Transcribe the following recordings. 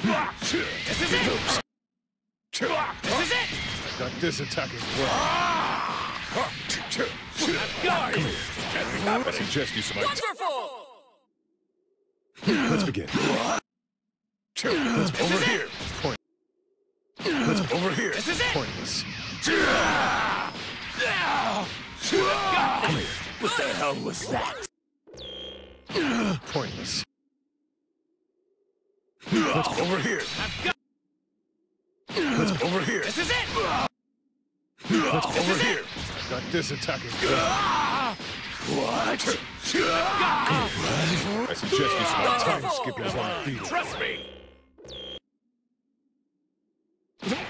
This is it! This is it! I got this attack as well. I've got it! I suggest you some Wonderful! Let's begin. Let's This over here. Point. Let's over here. This is it! Pointless. What the hell was that? Pointless. Let's over here. I've got Let's over here. This is it! Let's over is it. here. I got this attack as. What? I suggest you some time Wonderful. skipping on the beat. Trust me!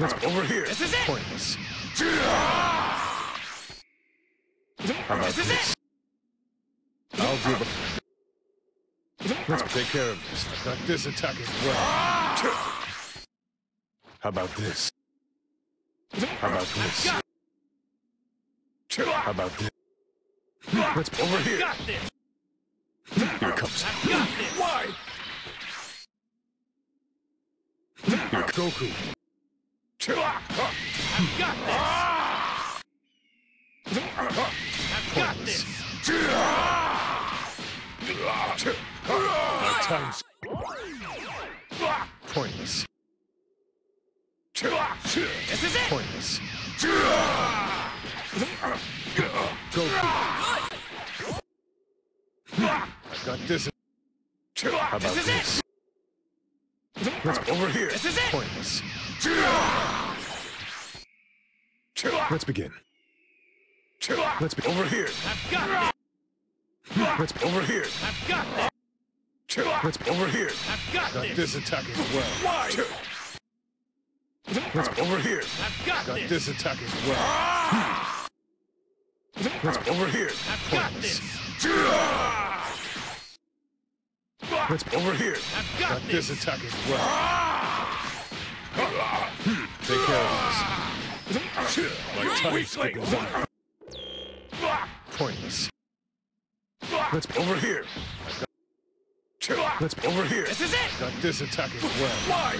Let's over here. This is it. Pointless. How about This is this? it! I'll do the. Let's take care of this. Got this attack as well. How about this? How about this? How about this? Let's over here. Got this! Here it comes. I've got this! Why? Here, Goku. I've got this! I've got this! Time's pointless. This is it! Pointless. Goku. I got this. How about This is this? Let's over here. This is it. Pointless. Let's begin. Let's be over here. I've got Let's be over here. I've got this! Let's over here. I've got Got this! this attack as well. Why? Let's over here. I've got Got this! this attack as well. Let's over here. I've got this! Let's over here. I've got Got this this! attack as well. Take care of this. Ah! My. Pointless. Let's over here. Let's over here. This is it! Got this attack as well. Why?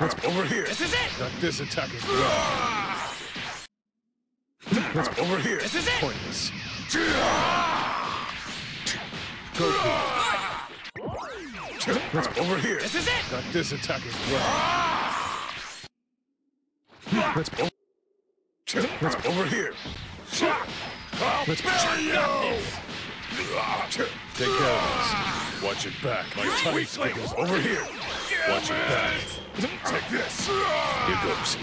Let's over here. This is it! Got this attack as well. Let's over here. This is it. Pointless. Goku. Let's over here. This is it! Got this attack as well. Let's over. Let's over here. Let's Got this! Take care of this. Watch it back. My time Weakling. over here. Watch it back. Take this. Here goes.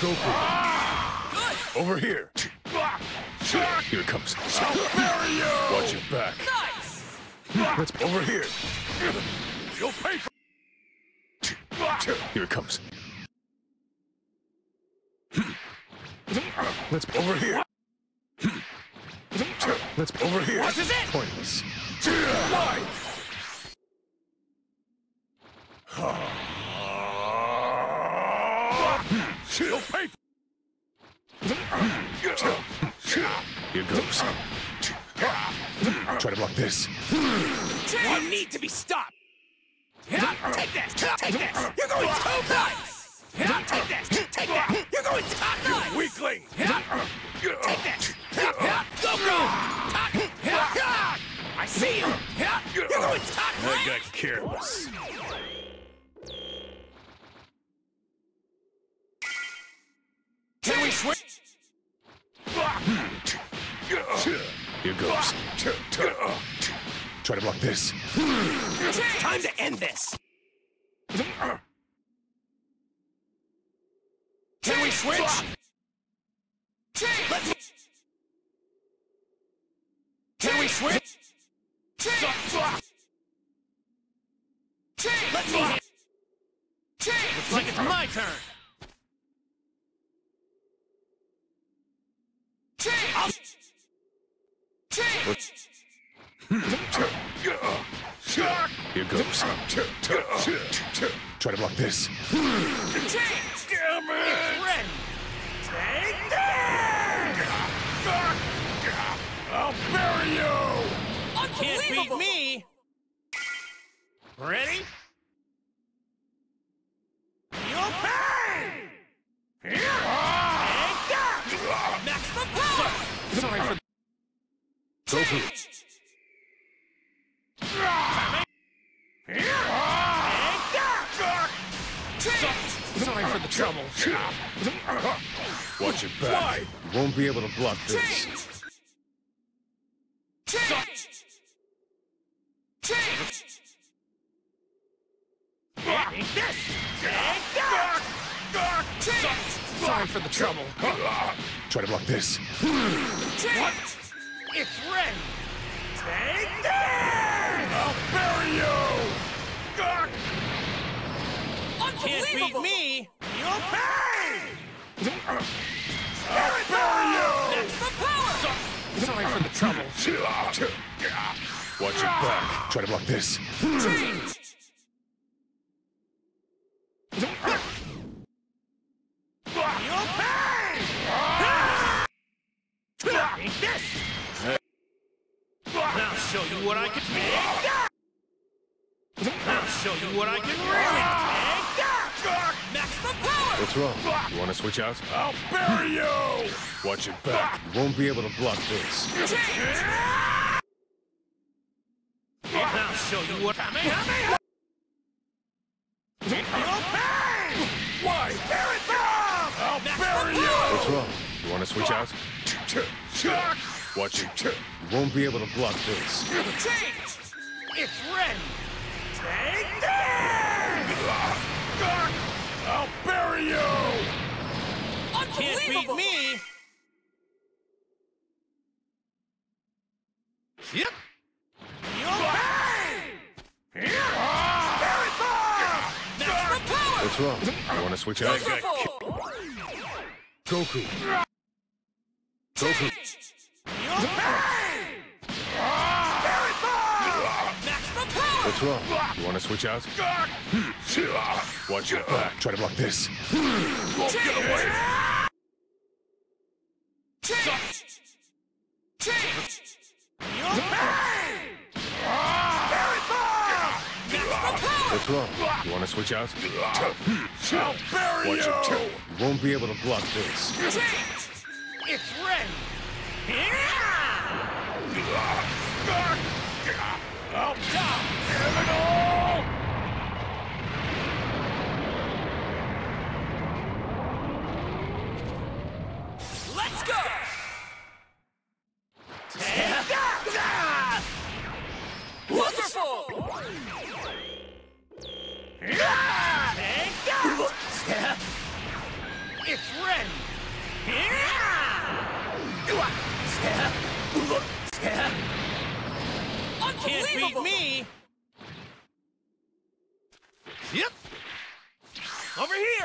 Goku. Over here. Here it comes. Watch it back. Nice! Let's over here. You'll pay for Here it comes. Let's over here. Let's over here. This is it. Pointless. Why? You'll pay Here goes. Try to block this. You need to be stopped! Take this! Take this! You're going top nice! Take this! Take that! You're going top nice! Weakling! Take this! I got careless. Can we switch? Here goes. Try to block this. Time to end this! Can we switch? Let me... Can we switch? Looks like it's my turn! I'll... Here goes. Try to block this. Damn it! It's ready! Take that! I'll bury you! Can't beat me! Ready? Sorry for sorry for the trouble. Watch your back. You won't be able to block this. Change! Change! Sorry for the trouble. Try to block this. Change! It's ready! Take this! I'll bury you! Can't beat me! You'll pay! I'll bury you! That's the power! Sorry for the trouble. Watch your back. Try to block this. Change! Show you what I can really take that! Maximum power! What's wrong? You want to switch out? I'll bury you! Watch your back. You won't be able to block this. I'll show you what Kamehameha! You'll pay! Why? Spirit bomb! I'll bury you! What's wrong? You want to switch out? Watch it. You won't be able to block this. Change! It's ready! Take this! I'll bury you! Can't beat me! Yep! You'll! Here! Spirit bomb! What's wrong? You want to switch out? Goku. Goku. You'll What's wrong? You want to switch out? Watch your back. Try to block this. Won't get away! What's wrong? You want to switch out? I'll bury Watch your You won't be able to block this. It's ready! Here! Damn it all! Let's go! Take that! Wonderful! Take that! It's ready! Can't beat me! Yep! Over here!